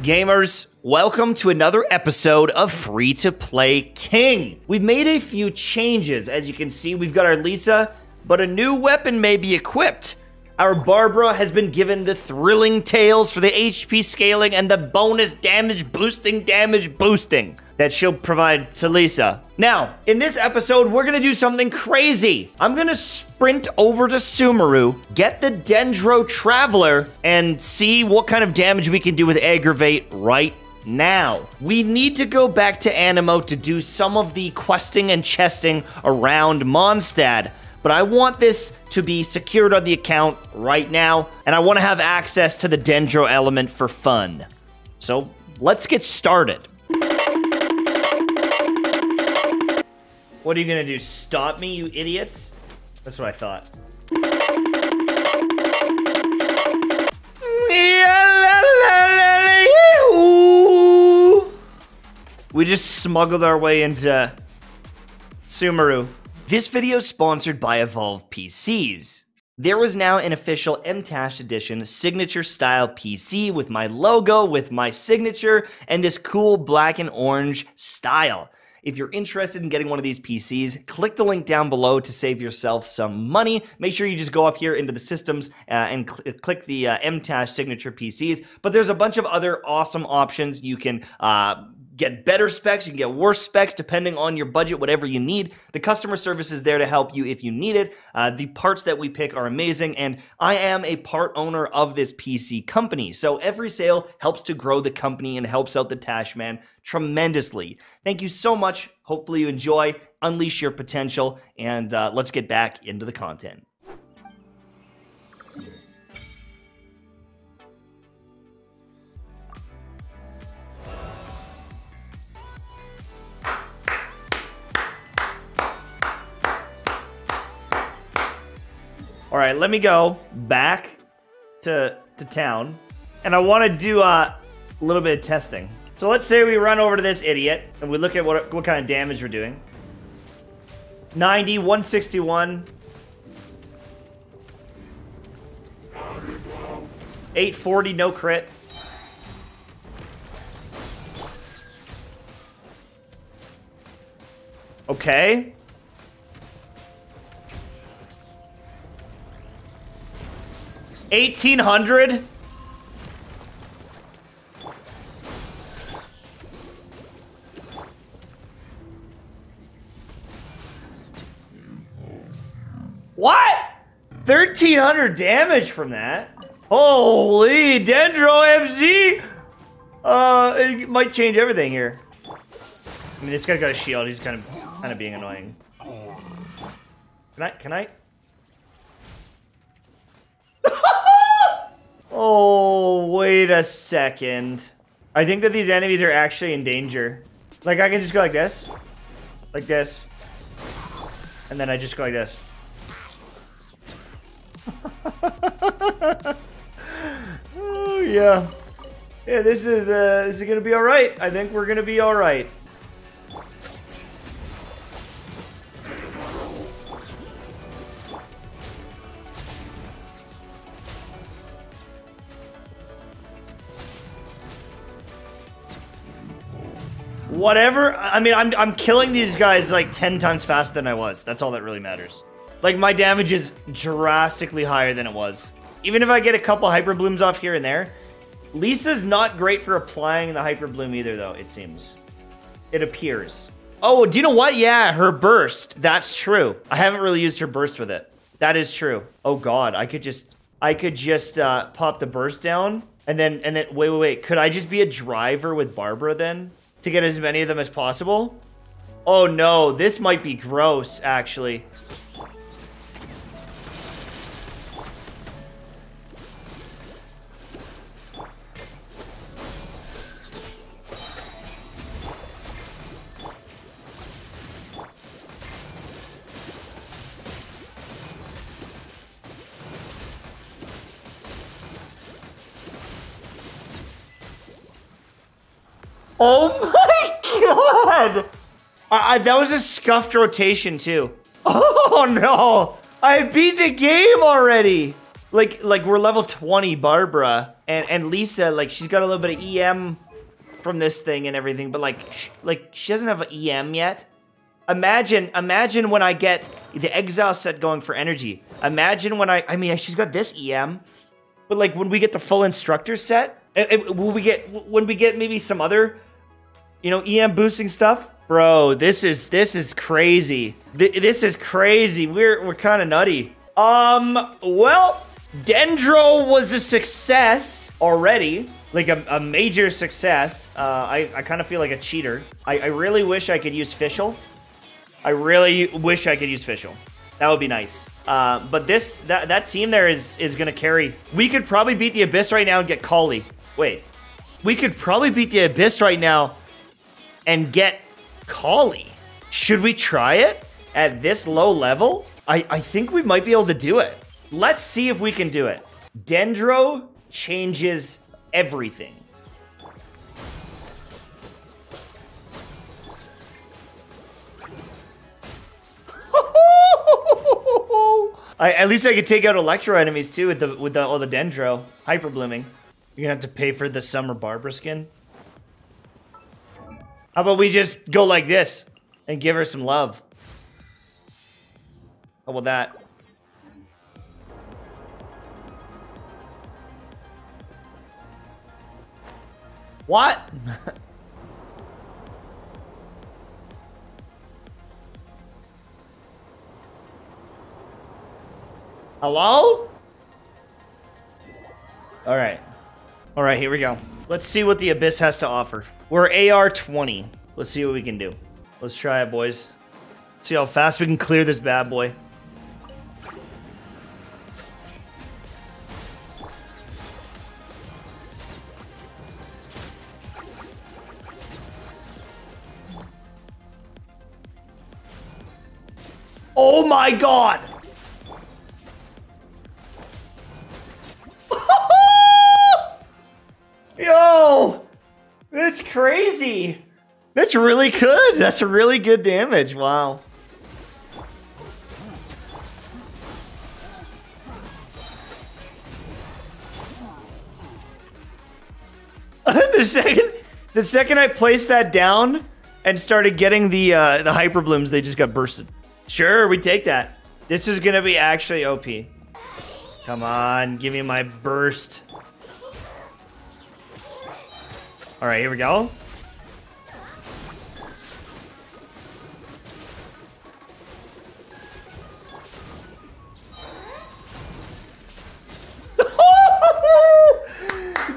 Gamers, welcome to another episode of Free to Play King. We've made a few changes. As you can see, we've got our Lisa, but a new weapon may be equipped. Our Barbara has been given the thrilling tales for the HP scaling and the bonus damage boosting damage boosting that she'll provide to Lisa. Now, in this episode, we're gonna do something crazy. I'm gonna sprint over to Sumeru, get the Dendro Traveler, and see what kind of damage we can do with Aggravate right now. We need to go back to Animo to do some of the questing and chesting around Mondstadt but I want this to be secured on the account right now, and I want to have access to the Dendro element for fun. So let's get started. What are you gonna do? Stop me, you idiots? That's what I thought. We just smuggled our way into Sumeru. This video is sponsored by Evolve PCs. There was now an official MTASH edition signature style PC with my logo, with my signature, and this cool black and orange style. If you're interested in getting one of these PCs, click the link down below to save yourself some money. Make sure you just go up here into the systems uh, and cl click the uh, MTASH signature PCs. But there's a bunch of other awesome options. You can uh, get better specs, you can get worse specs depending on your budget, whatever you need. The customer service is there to help you if you need it. Uh, the parts that we pick are amazing, and I am a part owner of this PC company. So every sale helps to grow the company and helps out the Tashman tremendously. Thank you so much. Hopefully, you enjoy, unleash your potential, and uh, let's get back into the content. Right, let me go back to to town, and I want to do uh, a little bit of testing. So let's say we run over to this idiot, and we look at what what kind of damage we're doing. 90, 161. 840, no crit. Okay. 1800? What? 1300 damage from that? Holy Dendro MC! Uh, it might change everything here. I mean, this guy's got a shield. He's kind of, kind of being annoying. Can I, can I? Oh, wait a second. I think that these enemies are actually in danger. Like, I can just go like this. Like this. And then I just go like this. oh, yeah. Yeah, this is, uh, this is gonna be alright. I think we're gonna be alright. Whatever. I mean, I'm, I'm killing these guys like 10 times faster than I was. That's all that really matters. Like, my damage is drastically higher than it was. Even if I get a couple Hyper Blooms off here and there, Lisa's not great for applying the Hyper Bloom either, though, it seems. It appears. Oh, do you know what? Yeah, her burst. That's true. I haven't really used her burst with it. That is true. Oh god, I could just I could just uh, pop the burst down and then and then wait wait wait. Could I just be a driver with Barbara then? To get as many of them as possible. Oh no, this might be gross, actually. Oh my god! I, I, that was a scuffed rotation too. Oh no! I beat the game already! Like, like we're level 20 Barbara, And and Lisa, like she's got a little bit of EM from this thing and everything, but like sh like she doesn't have an EM yet. Imagine, imagine when I get the exile set going for energy. Imagine when I, I mean, she's got this EM, but like when we get the full instructor set, it, it, will we get when we get maybe some other, you know, EM boosting stuff? Bro, this is this is crazy. Th this is crazy. We're we're kind of nutty. Um, well, Dendro was a success already. Like a, a major success. Uh, I, I kind of feel like a cheater. I, I really wish I could use Fischl. I really wish I could use Fischl. That would be nice. Uh, but this that that team there is is gonna carry. We could probably beat the Abyss right now and get Collei. Wait, we could probably beat the Abyss right now and get Collei. Should we try it at this low level? I I think we might be able to do it. Let's see if we can do it. Dendro changes everything. I, at least I could take out Electro enemies too with the with the all the Dendro hyper blooming. You're gonna have to pay for the summer Barbara skin. How about we just go like this and give her some love? How about that? What? Hello? All right. All right, here we go. Let's see what the Abyss has to offer. We're AR-20. Let's see what we can do. Let's try it, boys. See how fast we can clear this bad boy. Oh my god! Crazy! That's really good! That's a really good damage, wow. the second the second I placed that down and started getting the uh, the hyper blooms, they just got bursted. Sure, we take that. This is gonna be actually OP. Come on, give me my burst. All right, here we go.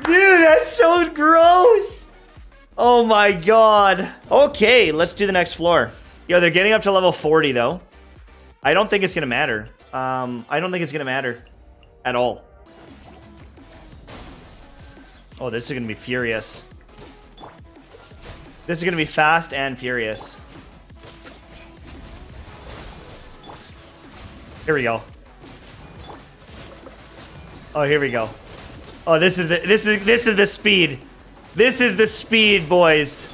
Dude, that's so gross. Oh my god. Okay, let's do the next floor. Yo, they're getting up to level 40 though. I don't think it's gonna matter. Um, I don't think it's gonna matter at all. Oh, this is gonna be furious. This is going to be fast and furious. Here we go. Oh, here we go. Oh, this is the this is this is the speed. This is the speed, boys.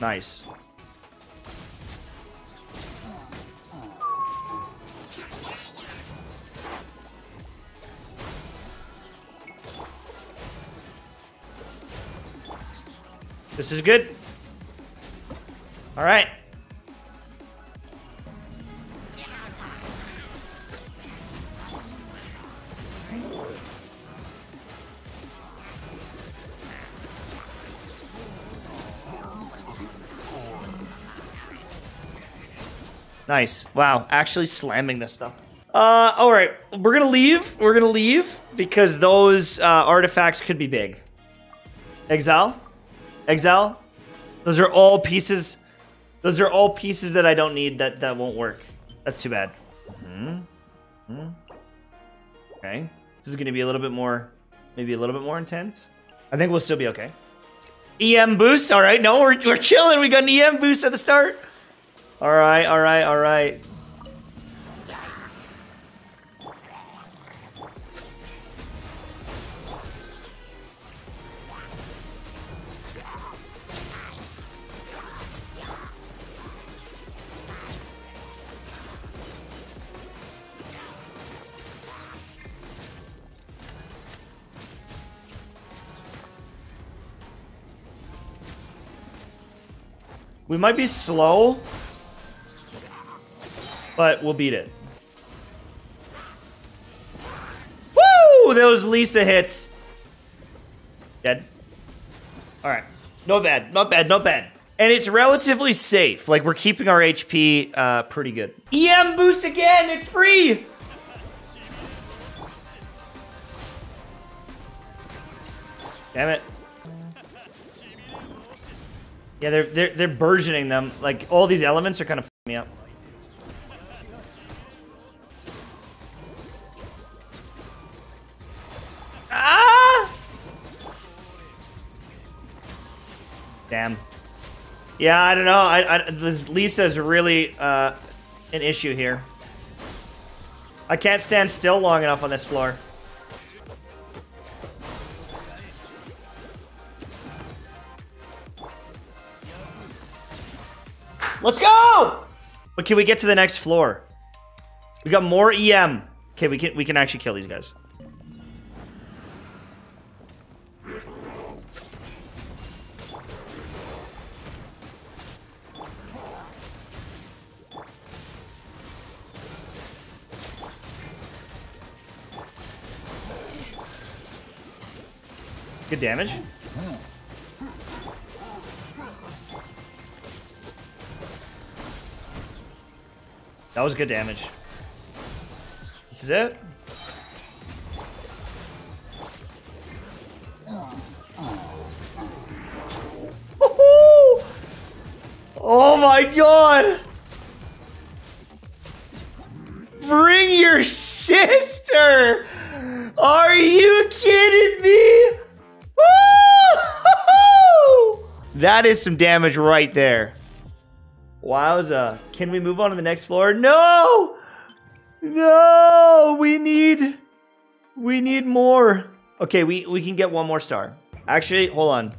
Nice. This is good. All right. Nice. Wow, actually slamming this stuff. Uh, all right, we're gonna leave. We're gonna leave because those uh, artifacts could be big. Exile. Exile. Those are all pieces. Those are all pieces that I don't need that that won't work. That's too bad. Mm -hmm. Okay. This is going to be a little bit more, maybe a little bit more intense. I think we'll still be okay. EM boost. All right. No, we're, we're chilling. We got an EM boost at the start. All right. All right. All right. We might be slow, but we'll beat it. Woo! Those Lisa hits. Dead. All right. Not bad. Not bad. Not bad. And it's relatively safe. Like, we're keeping our HP uh, pretty good. EM boost again! It's free! Damn it. Yeah, they're, they're, they're burgeoning them. Like, all these elements are kind of me up. Ah! Damn. Yeah, I don't know. I, I this Lisa's really uh, an issue here. I can't stand still long enough on this floor. Let's go! But can we get to the next floor? We got more EM. Okay, we can we can actually kill these guys. Good damage. That was good damage. This is it? Oh my god! Bring your sister! Are you kidding me? That is some damage right there. Wowza. Can we move on to the next floor? No! No! We need... We need more. Okay, we, we can get one more star. Actually, hold on.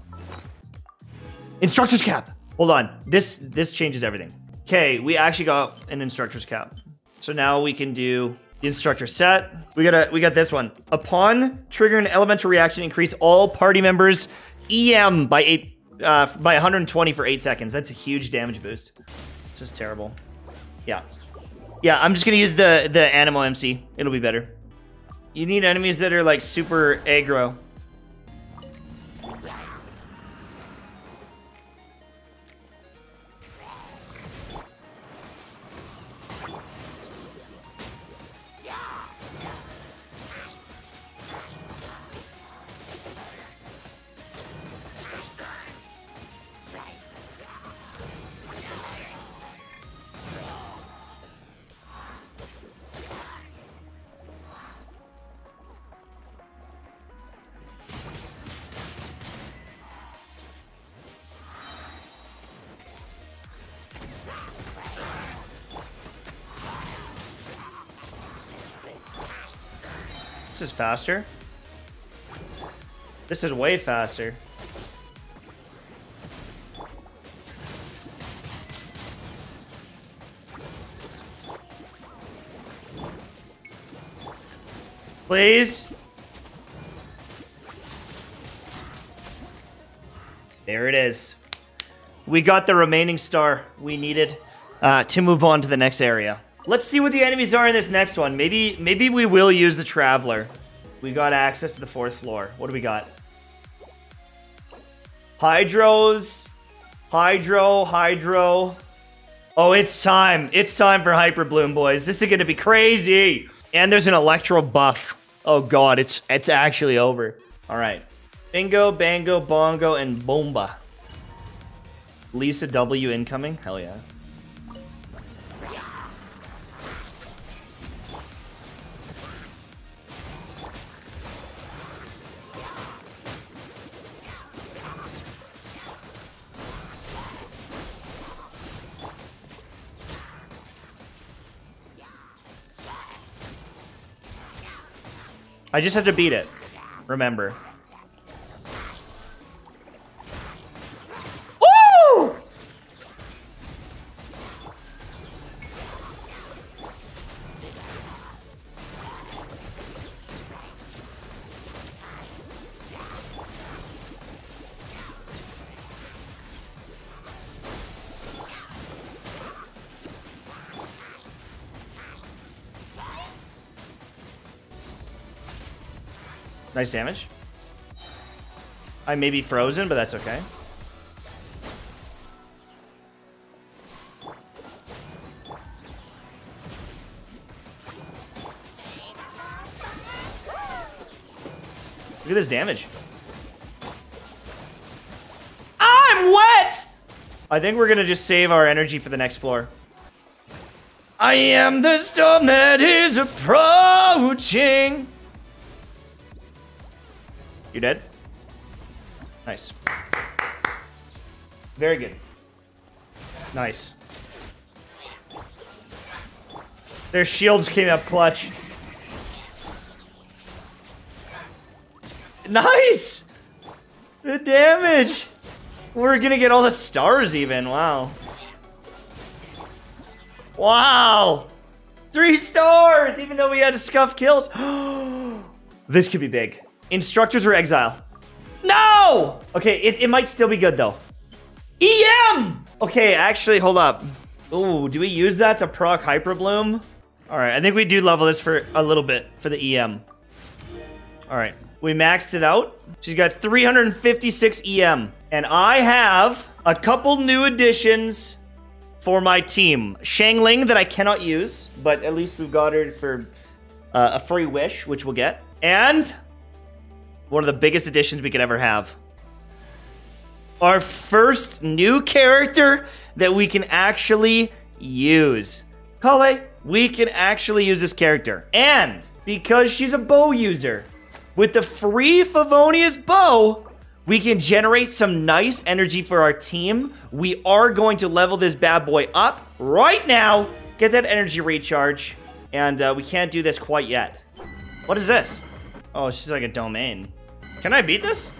Instructor's cap. Hold on. This this changes everything. Okay, we actually got an instructor's cap. So now we can do instructor set. We got a we got this one. Upon triggering an elemental reaction, increase all party members EM by eight uh, by 120 for 8 seconds. That's a huge damage boost. This is terrible. Yeah. Yeah, I'm just going to use the, the Anemo MC. It'll be better. You need enemies that are, like, super aggro. This is faster. This is way faster. Please? There it is. We got the remaining star we needed uh, to move on to the next area. Let's see what the enemies are in this next one. Maybe maybe we will use the Traveler. We got access to the fourth floor. What do we got? Hydros. Hydro, Hydro. Oh, it's time. It's time for Hyper Bloom, boys. This is going to be crazy. And there's an Electro buff. Oh, God. It's, it's actually over. All right. Bingo, Bango, Bongo, and Bomba. Lisa W incoming? Hell yeah. I just have to beat it. Remember. Nice damage. I may be frozen, but that's okay. Look at this damage. I'm wet! I think we're gonna just save our energy for the next floor. I am the storm that is approaching. You dead? Nice. Very good. Nice. Their shields came up clutch. Nice! The damage! We're gonna get all the stars even, wow. Wow! Three stars, even though we had to scuff kills. this could be big. Instructors or exile? No! Okay, it, it might still be good though. EM! Okay, actually, hold up. Ooh, do we use that to proc Hyper Bloom? All right, I think we do level this for a little bit for the EM. All right, we maxed it out. She's got 356 EM. And I have a couple new additions for my team. Xiangling that I cannot use, but at least we've got her for uh, a free wish, which we'll get. And one of the biggest additions we could ever have. Our first new character that we can actually use. Collei, we can actually use this character. And because she's a bow user, with the free Favonius bow, we can generate some nice energy for our team. We are going to level this bad boy up right now. Get that energy recharge. And uh, we can't do this quite yet. What is this? Oh, she's like a domain. Can I beat this?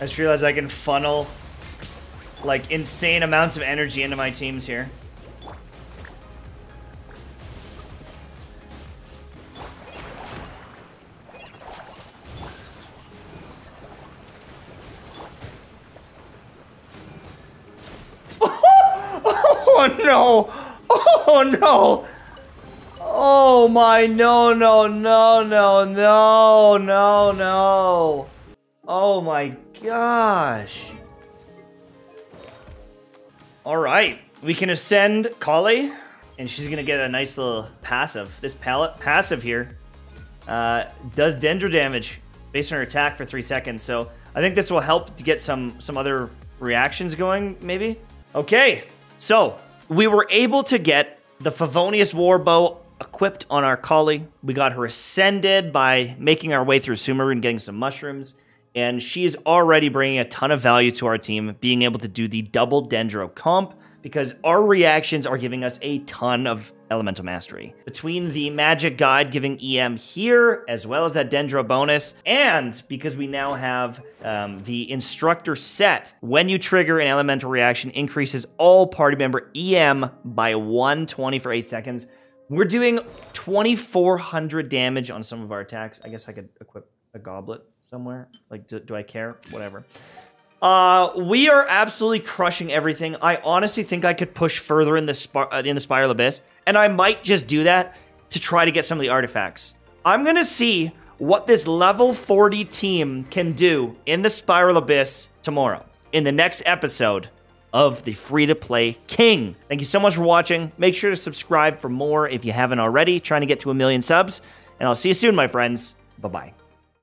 I just realized I can funnel like insane amounts of energy into my teams here. oh no! Oh no! Oh my no no no no no no no! Oh my gosh. All right, we can ascend Collei, and she's gonna get a nice little passive. This pallet passive here uh, does Dendro damage based on her attack for three seconds. So I think this will help to get some some other reactions going, maybe. Okay, so we were able to get the Favonius Warbow equipped on our Collei. We got her ascended by making our way through Sumeru and getting some mushrooms and she's already bringing a ton of value to our team, being able to do the double Dendro comp because our reactions are giving us a ton of elemental mastery. Between the magic guide giving EM here, as well as that Dendro bonus, and because we now have um, the instructor set, when you trigger an elemental reaction, increases all party member EM by 120 for 8 seconds. We're doing 2,400 damage on some of our attacks. I guess I could equip a goblet somewhere? Like, do, do I care? Whatever. Uh, we are absolutely crushing everything. I honestly think I could push further in the uh, in the Spiral Abyss, and I might just do that to try to get some of the artifacts. I'm gonna see what this level 40 team can do in the Spiral Abyss tomorrow in the next episode of the free to play king. Thank you so much for watching. Make sure to subscribe for more if you haven't already. Trying to get to a million subs, and I'll see you soon, my friends. Bye bye.